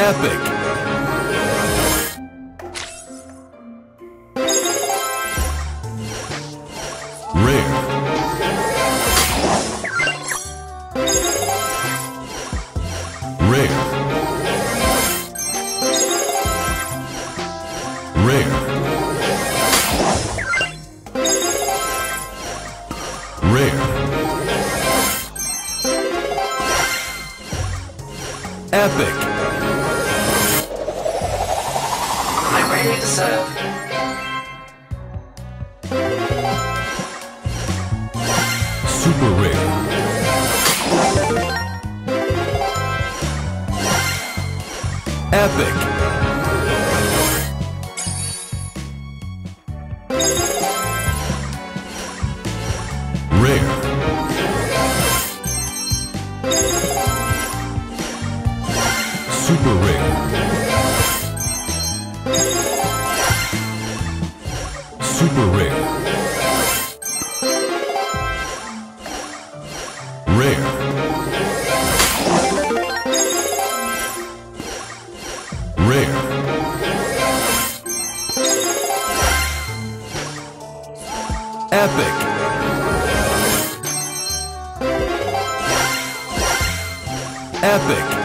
Epic. Epic. I'm to. Super rare. Epic. Rare. Super rare. Super rare. Rare. Rare. Epic. Epic.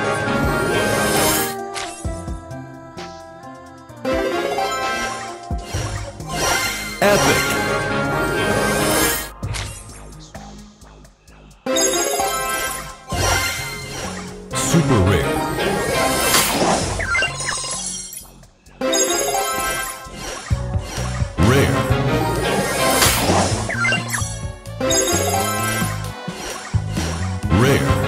Epic. Super Rare. Rare. Rare.